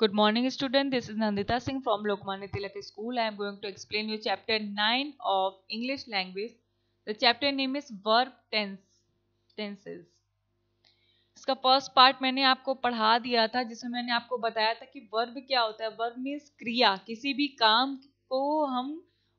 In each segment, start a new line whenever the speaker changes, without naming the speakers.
Good morning student. This is Nandita Singh from Lokmanya Tilak School. I am going to explain you chapter 9 of English language. The chapter name is verb tense tenses. इसका first part मैंने आपको पढ़ा दिया था जिसमें मैंने आपको बताया था कि वर्ब क्या होता है वर्ब मीन्स क्रिया किसी भी काम को हम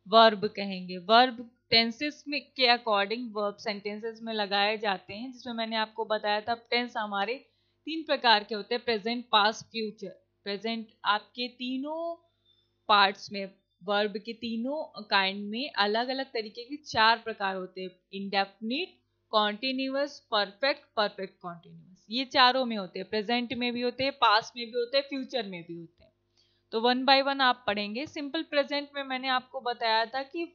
वर्ब कहेंगे वर्ब टेंसेस में के अकॉर्डिंग वर्ब सेंटेंसेस में लगाए जाते हैं जिसमें मैंने आपको बताया था टेंस हमारे तीन प्रकार के होते हैं प्रेजेंट पास्ट फ्यूचर प्रेजेंट आपके तीनों पार्ट्स में वर्ब के तीनों काइंड में अलग अलग तरीके के चार प्रकार होते हैं। Indefinite continuous perfect perfect continuous ये चारों में होते हैं। प्रेजेंट में भी होते हैं पास्ट में भी होते हैं फ्यूचर में भी होते हैं। तो वन बाय वन आप पढ़ेंगे। सिंपल प्रेजेंट में मैंने आपको बताया था कि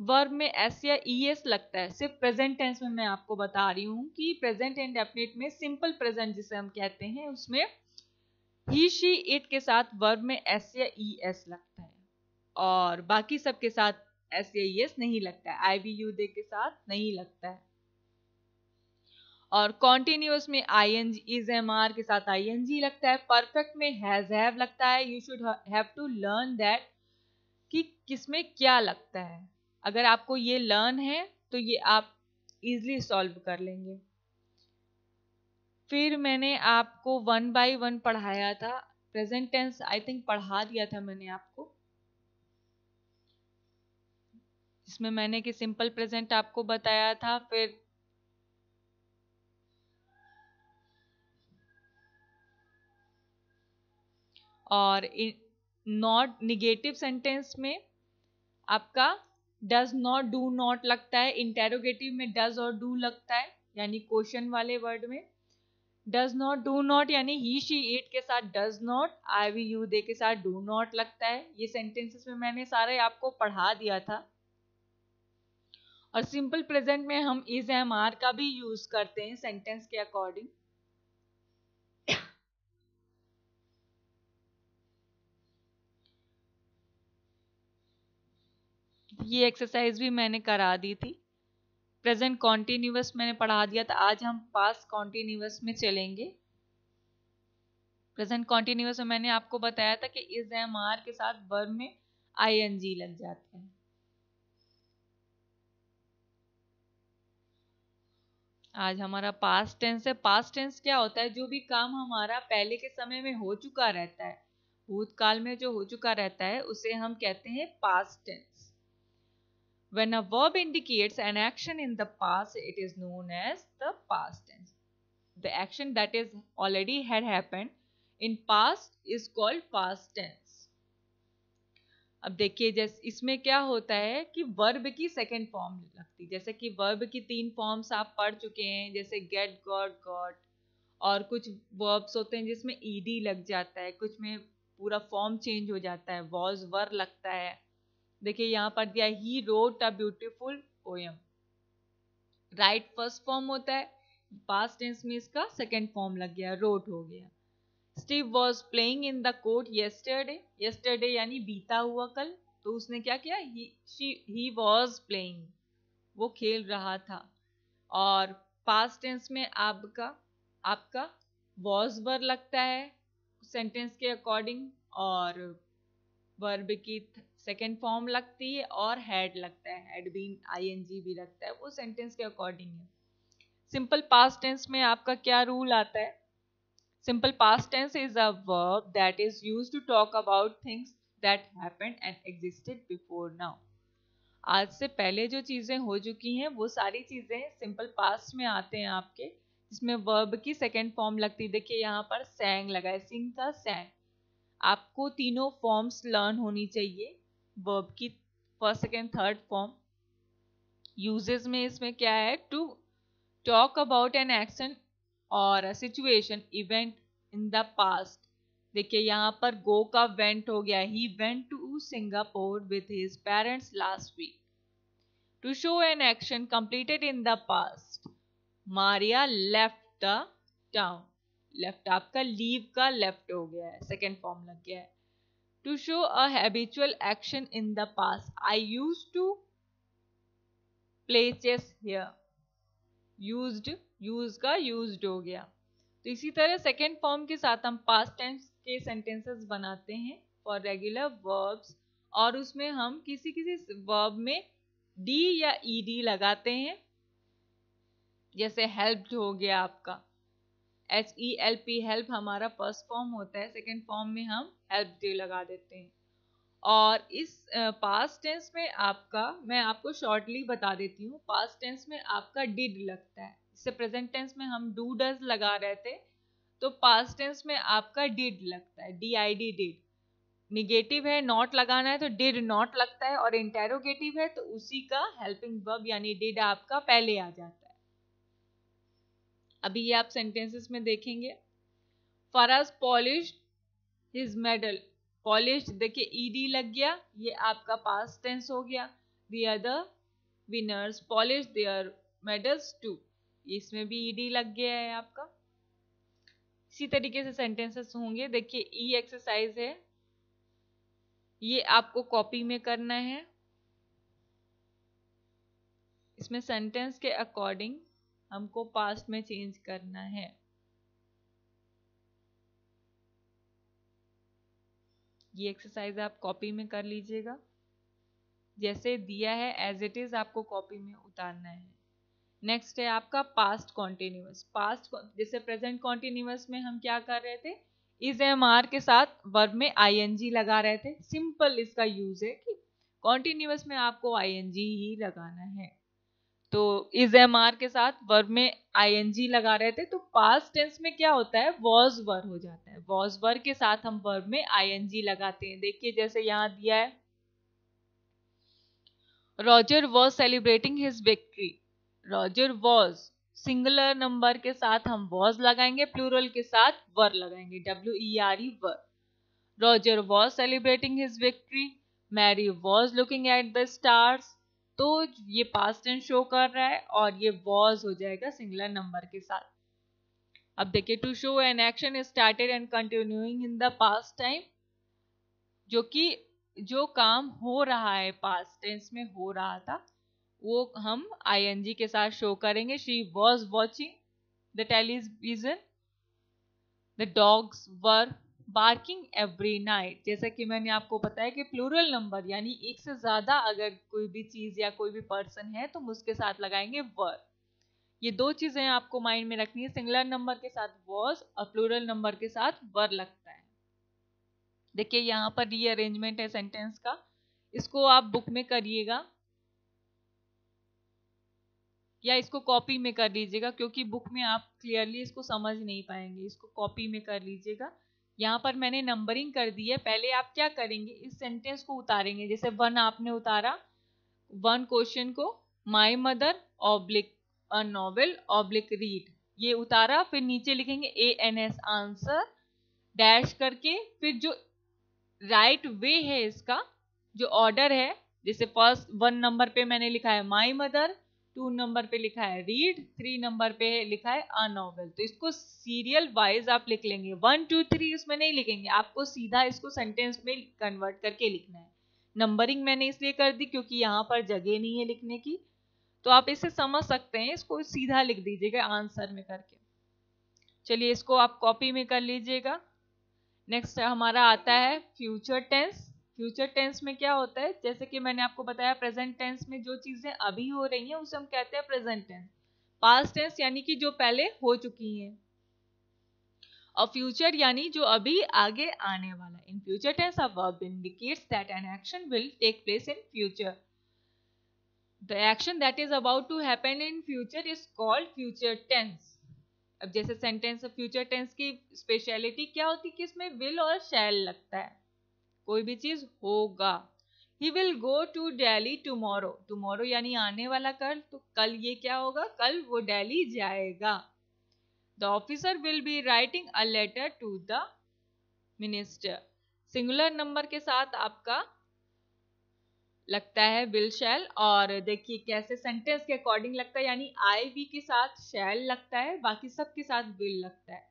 वर्ब में एस या ई एस लगता है। सिर्फ़ प्रेजेंट टेंस में मैं आपको बता रही हूँ कि प्रेजेंट एंड डेफिनेट में सिंपल प्रेजेंट जिसे हम कहते हैं, उसमें ही शी इट के साथ वर्ब में एस या ई e, एस लगता है। और बाकी सब के साथ एस या ई एस नहीं लगता है। आई वी यू दे के साथ नहीं लगता है। और कॉन्टिन्यूस में I N G is am are के साथ आई एन जी लगता है। परफेक्ट में हैज़ हैव लगता है। You should have to learn that कि किसमें क्या लगता है। अगर आपको ये लर्न है तो ये आप इजली सॉल्व कर लेंगे। फिर मैंने आपको वन बाय वन पढ़ाया था। प्रेजेंट टेंस आई थिंक पढ़ा दिया था मैंने आपको। इसमें मैंने कि सिंपल प्रेजेंट आपको बताया था, फिर और नॉट निगेटिव सेंटेंस में आपका डज नॉट डू नॉट लगता है। इंटेरोगेटिव में डज और डू लगता है, यानी क्वेश्चन वाले वर्ड में। डज नॉट डू नॉट यानी ही शी इट के साथ does not I we you they के साथ डू नॉट लगता है। ये सेंटेंसेस में मैंने सारे आपको पढ़ा दिया था। और सिंपल प्रेजेंट में हम इज़ एम आर का भी यूज़ करते हैं सेंटेंस के अकॉर्डिंग ये एक्सरसाइज भी मैंने करा दी थी। प्रेजेंट कॉन्टिन्यूस मैंने पढ़ा दिया था, आज हम पास कॉन्टिन्यूस में चलेंगे। प्रेजेंट कॉन्टिन्यूस में मैंने आपको बताया था कि इज़ एम आर के साथ वर्ब में आई एन जी लग जाते हैं। आज हमारा पास्ट टेंस है। पास्ट टेंस क्या होता है? जो भी काम हमारा पहले के समय में हो चुका रहता है, भूतकाल में जो हो चुका रहता है, उसे हम कहते हैं past tense When a verb indicates an action in the past, it is known as the past tense. The action that is already had happened in past is called past tense. अब देखिए जैसे इसमें क्या होता है कि verb की second form लगती है जैसे कि वर्ब की तीन फॉर्म्स आप पढ़ चुके हैं जैसे गेट गॉड गॉड और कुछ वर्ब्स होते हैं जिसमें ईडी लग जाता है कुछ में पूरा फॉर्म चेंज हो जाता है वॉज़ वर लगता है देखिए, यहाँ पर दिया he wrote a beautiful poem write first form होता है पास्ट टेंस में इसका सेकेंड फॉर्म लग गया रोट हो गया। Steve was playing in the court yesterday yesterday यानी बीता हुआ कल तो उसने क्या किया? ही वॉज़ प्लेइंग वो खेल रहा था। और पास्ट टेंस में आपका आपका वॉज़ वर लगता है सेंटेंस के अकॉर्डिंग और वर्ब की सेकेंड फॉर्म लगती है और हेड लगता है हेड बीन आईएनजी भी लगता है, वो सेंटेंस के अकॉर्डिंग है। सिंपल पास्ट टेंस में आपका क्या रूल आता है? Simple past tense is a verb that is use to talk about things that happened and existed before now आज से पहले जो चीज़ें हो चुकी हैं, वो सारी चीज़ें सिंपल पास्ट में आते हैं आपके, जिसमें वर्ब की सेकेंड फॉर्म लगती है। देखिए यहाँ पर सैंग लगा है सिंग का सैंग आपको तीनों फॉर्म्स लर्न होनी चाहिए। वर्ब की first second third form usages में इसमें क्या है? To talk about an action और situation event in the past देखिए, यहाँ पर गो का वेंट हो गया। He went to Singapore with his parents last week to show an action completed in the past Maria left the town left आपका leave का left हो गया है। सेकेंड फॉर्म लग गया है। To show a habitual action in the past. I used to play chess here. Used, use का used हो गया तो इसी तरह सेकेंड फॉर्म के साथ हम पास्ट टेंस के सेंटेंसेस बनाते हैं फॉर रेगुलर वर्ब्स और उसमें हम किसी किसी वर्ब में डी या ई डी लगाते हैं जैसे हेल्प हो गया आपका H E L P help हमारा फ़र्स्ट फॉर्म होता है सेकेंड फॉर्म में हम हेल्प डी लगा देते हैं। और इस पास्ट टेंस में आपका, मैं आपको शॉर्टली बता देती हूँ पास्ट टेंस में आपका डिड लगता है। इससे प्रेजेंट टेंस में हम डू डज लगा रहे थे तो पास्ट टेंस में आपका डिड लगता है D I D did negative है नॉट लगाना है तो डिड नॉट लगता है, और इंटेरोगेटिव है तो उसी का हेल्पिंग वर्ब यानी डिड आपका पहले आ जाता है। अभी ये आप सेंटेंसेस में देखेंगे। Faraz polish his medal polish देखिए ईडी लग गया, ये आपका पास टेंस हो गया। The other winners polish their medals too इसमें भी ईडी लग गया है आपका। इसी तरीके से सेंटेंसेस होंगे। देखिए ई e एक्सरसाइज है। ये आपको कॉपी में करना है। इसमें सेंटेंस के अकॉर्डिंग हमको पास्ट में चेंज करना है। ये एक्सरसाइज आप कॉपी में कर लीजिएगा। जैसे दिया है एज इट इज़ आपको कॉपी में उतारना है। नेक्स्ट है आपका पास्ट कॉन्टिन्यूस पास्ट जैसे प्रेजेंट कॉन्टिन्यूस में हम क्या कर रहे थे? इज़ एम आर के साथ वर्ब में आई एन जी लगा रहे थे। सिंपल इसका यूज़ है कि कॉन्टिन्यूस में आपको आई एन जी ही लगाना है। तो इज़ एम आर के साथ वर्ब में आई एन जी लगा रहे थे तो पास्ट टेंस में क्या होता है? वॉज़ वर हो जाता है। वॉज़ वर के साथ हम वर्ब में आई एन जी लगाते हैं। देखिए, जैसे यहाँ दिया है। Roger was celebrating his victory Roger was singular number के साथ हम वॉज़ लगाएँगे प्लूरल के साथ वर लगाएँगे। W E R E were Roger was celebrating his victory Mary was looking at the stars तो ये पास्ट टेंस शो कर रहा है और ये वॉज़ हो जाएगा सिंगुलर नंबर के साथ। अब देखिए to show an action started and continuing in the past time जो कि, जो काम हो रहा है पास्ट टेंस में हो रहा था, वो हम आईएनजी के साथ शो करेंगे। She was watching the television the dogs were barking every night जैसा कि मैंने आपको बताया कि प्लूरल नंबर यानी एक से ज़्यादा अगर कोई भी चीज़ या कोई भी पर्सन है तो हम उसके साथ लगाएँगे वर ये दो चीज़ें आपको माइंड में रखनी है. सिंगुलर नंबर के साथ वॉज़ और प्लूरल नंबर के साथ वर लगता है. देखिए, यहाँ पर रीअरेंजमेंट है सेंटेंस का. इसको आप बुक में करिएगा. या इसको कॉपी में कर लीजिएगा क्योंकि बुक में आप क्लियरली इसको समझ नहीं पाएँगे. इसको कॉपी में कर लीजिएगा. यहाँ पर मैंने नंबरिंग कर दी है। पहले आप क्या करेंगे, इस सेंटेंस को उतारेंगे। जैसे वन आपने उतारा वन क्वेश्चन को my mother oblique a novel oblique read ये उतारा, फिर नीचे लिखेंगे A N S answer dash करके, फिर जो राइट right वे है इसका, जो ऑर्डर है, जैसे फ़र्स्ट वन नंबर पे मैंने लिखा है माई मदर टू नंबर पे लिखा है, रीड, थ्री नंबर पे लिखा है, अ नॉवेल। तो इसको सीरियल वाइज आप लिख लेंगे। वन, टू, थ्री उसमें नहीं लिखेंगे। आपको सीधा इसको सेंटेंस में कन्वर्ट करके लिखना है। नंबरिंग मैंने इसलिए कर दी क्योंकि यहाँ पर जगह नहीं है लिखने की। तो आप इसे समझ सकते हैं, इसको सीधा लिख दीजिएगा आंसर में करके। चलिए इसको आप कॉपी में कर लीजिएगा। नेक्स्ट हमारा आता है फ्यूचर टेंस। फ्यूचर टेंस में क्या होता है? जैसे कि मैंने आपको बताया, प्रेजेंट टेंस में जो चीज़ें अभी हो रही हैं, उसे हम कहते हैं प्रेजेंट टेंस। पास्ट टेंस यानी कि जो पहले हो चुकी हैं। और फ्यूचर यानी जो अभी आगे आने वाला in future tense a verb indicates that an action will take place in future the action that is about to happen in future is called future tense अब जैसे सेंटेंस फ्यूचर टेंस की speciality क्या होती है कि इसमें will और शैल लगता है। कोई भी चीज़ होगा। He will go to Delhi tomorrow tomorrow यानी आने वाला कल तो कल ये क्या होगा? कल वो डेली जाएगा। The officer will be writing a letter to the minister singular number के साथ आपका लगता है विल शैल और देखिए कैसे सेंटेंस के अकॉर्डिंग लगता है, यानी आई वी के साथ शैल लगता है, बाकी सब के साथ विल लगता है।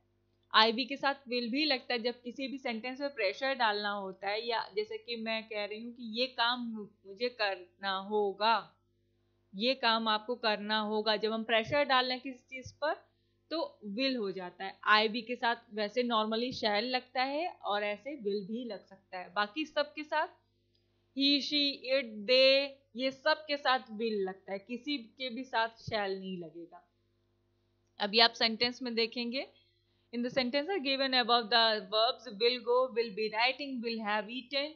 आई बी के साथ विल भी लगता है जब किसी भी सेंटेंस में प्रेशर डालना होता है या जैसे कि मैं कह रही हूँ कि ये काम मुझे करना होगा। ये काम आपको करना होगा। जब हम प्रेशर डाल रहे हैं किसी चीज़ पर तो विल हो जाता है। आई बी के साथ वैसे नॉर्मली शैल लगता है और ऐसे विल भी लग सकता है। बाकी सब के साथ ही शी इट दे ये सब के साथ विल लगता है। किसी के भी साथ शैल नहीं लगेगा। अभी आप सेंटेंस में देखेंगे the sentence are given above the verbs will go will be writing will have eaten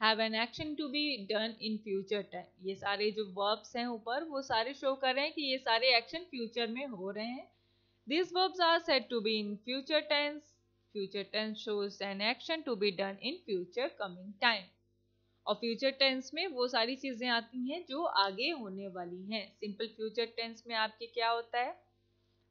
have an action to be done in future time ये सारे जो verbs हैं ऊपर वो सारे शो कर रहे हैं कि ये सारे एक्शन फ्यूचर में हो रहे हैं these verbs are said to be in future tense future tense shows an action to be done in future coming time और फ्यूचर टेंस में वो सारी चीज़ें आती हैं जो आगे होने वाली हैं सिंपल फ्यूचर टेंस में आपके क्या होता है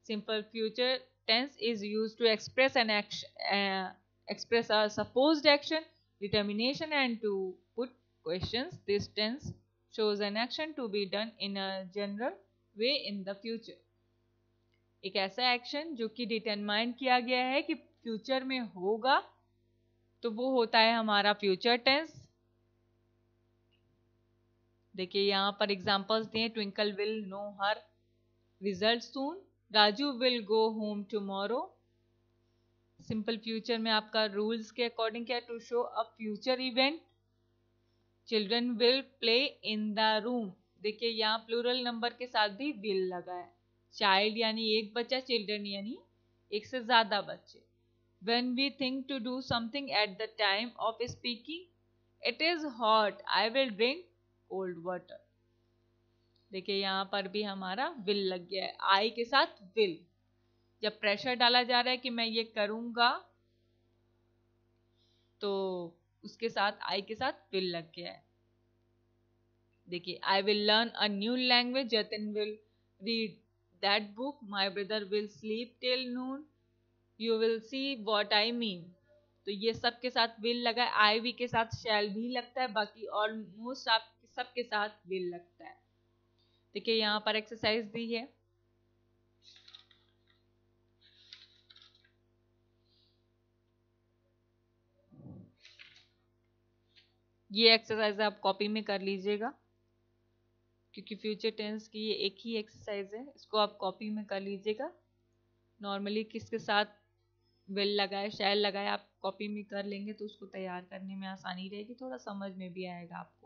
simple future tense is use to express an action express a supposed action determination and to put questions this tense shows an action to be done in a general way in the future एक ऐसा action जो कि determine किया गया है कि future में होगा तो वो होता है हमारा फ्यूचर टेंस देखिए यहाँ पर एग्जाम्पल्स दिए Twinkle will know her result soon Raju will go home tomorrow simple future में आपका रूल्स के अकॉर्डिंग क्या to show a future event children will play in the room देखिए यहाँ प्लूरल नंबर के साथ भी विल लगा है. चाइल्ड यानी एक बच्चा चिल्ड्रन यानी एक से ज़्यादा बच्चे. When we think to do something at the time of speaking it is hot I will drink cold water देखिए, यहाँ पर भी हमारा विल लग गया है। आई के साथ विल जब प्रेशर डाला जा रहा है कि मैं ये करूँगा तो उसके साथ आई के साथ विल लग गया है। देखिए I will learn a new language Jatin will read that book my brother will sleep till noon you will see what I mean तो ये सब के साथ विल लगा आई वी के साथ शैल भी लगता है, बाकी ऑलमोस्ट आप सबके साथ विल लगता है। देखिए, यहाँ पर एक्सरसाइज दी है। ये एक्सरसाइज आप कॉपी में कर लीजिएगा, क्योंकि फ्यूचर टेंस की ये एक ही एक्सरसाइज है, इसको आप कॉपी में कर लीजिएगा। नॉर्मली किसके साथ विल लगाए शैल लगाए आप कॉपी में कर लेंगे तो उसको तैयार करने में आसानी रहेगी, थोड़ा समझ में भी आएगा आपको।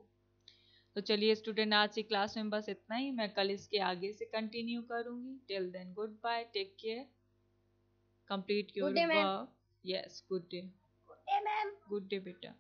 तो चलिए स्टूडेंट आज की क्लास में बस इतना ही। मैं कल इसके आगे से कंटिन्यू करूँगी। Till then good bye take care complete your work yes good day good day ma'am good day बेटा।